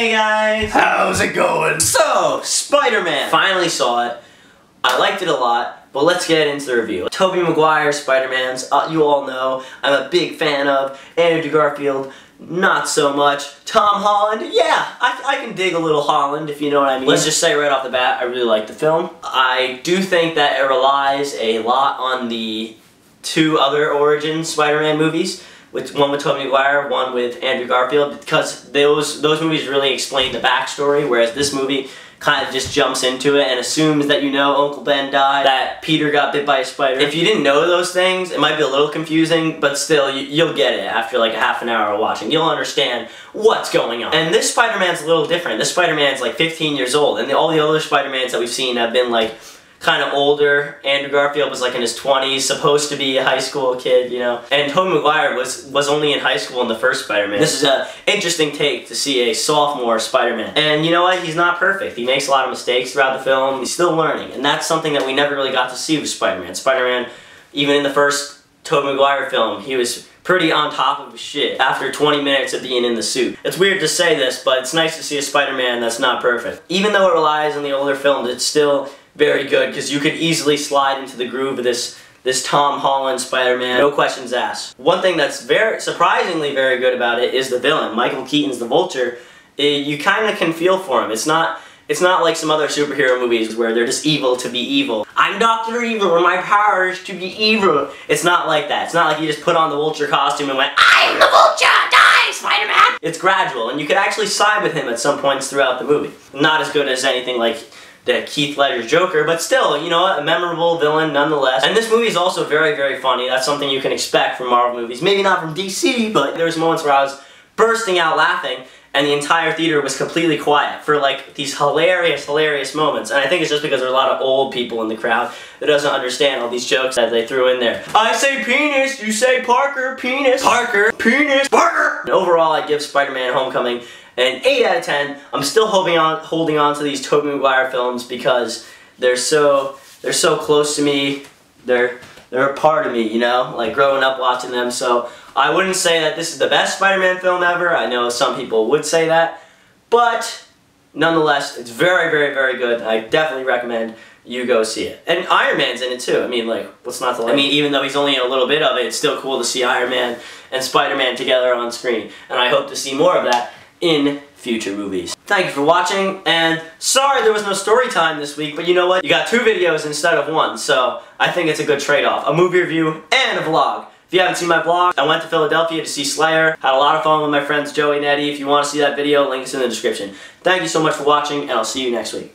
Hey guys! How's it going? So, Spider-Man. Finally saw it. I liked it a lot, but let's get into the review. Tobey Maguire Spider-Man's, uh, you all know, I'm a big fan of. Andrew Garfield, not so much. Tom Holland, yeah, I, I can dig a little Holland, if you know what I mean. Let's just say right off the bat, I really like the film. I do think that it relies a lot on the two other origin Spider-Man movies with one with Tobey Maguire, one with Andrew Garfield, because those those movies really explain the backstory, whereas this movie kind of just jumps into it and assumes that you know Uncle Ben died, that Peter got bit by a spider. If you didn't know those things, it might be a little confusing, but still, you, will get it after like a half an hour of watching. You'll understand what's going on. And this Spider-Man's a little different. This Spider-Man's like 15 years old, and the, all the other Spider-Mans that we've seen have been like kind of older. Andrew Garfield was like in his 20s, supposed to be a high school kid, you know. And Tobey Maguire was, was only in high school in the first Spider-Man. This is an interesting take to see a sophomore Spider-Man. And you know what? He's not perfect. He makes a lot of mistakes throughout the film. He's still learning. And that's something that we never really got to see with Spider-Man. Spider-Man, even in the first Tobey Maguire film, he was pretty on top of shit after 20 minutes of being in the suit. It's weird to say this, but it's nice to see a Spider-Man that's not perfect. Even though it relies on the older films, it's still very good because you could easily slide into the groove of this this Tom Holland Spider-Man, no questions asked. One thing that's very surprisingly very good about it is the villain, Michael Keaton's the Vulture. It, you kind of can feel for him. It's not it's not like some other superhero movies where they're just evil to be evil. I'm Dr. Evil and my power is to be evil. It's not like that. It's not like you just put on the Vulture costume and went, I'm the Vulture! Die, Spider-Man! It's gradual and you could actually side with him at some points throughout the movie. Not as good as anything like the Heath Ledger's Joker, but still, you know, a memorable villain nonetheless. And this movie is also very, very funny. That's something you can expect from Marvel movies. Maybe not from DC, but there's moments where I was bursting out laughing and the entire theater was completely quiet for like these hilarious, hilarious moments. And I think it's just because there's a lot of old people in the crowd that doesn't understand all these jokes that they threw in there. I say penis, you say Parker, penis, Parker, penis, Parker. And overall, I give Spider-Man Homecoming an 8 out of 10. I'm still holding on holding on to these Tobey Maguire films because they're so they're so close to me. They're they're a part of me, you know, like growing up watching them. So I wouldn't say that this is the best Spider-Man film ever. I know some people would say that, but nonetheless, it's very, very, very good. I definitely recommend you go see it. And Iron Man's in it too. I mean, like, what's not to like? I mean, even though he's only in a little bit of it, it's still cool to see Iron Man and Spider-Man together on screen. And I hope to see more of that in future movies. Thank you for watching, and sorry there was no story time this week, but you know what? You got two videos instead of one, so I think it's a good trade-off. A movie review and a vlog. If you haven't seen my vlog, I went to Philadelphia to see Slayer. Had a lot of fun with my friends Joey and Eddie. If you want to see that video, link is in the description. Thank you so much for watching, and I'll see you next week.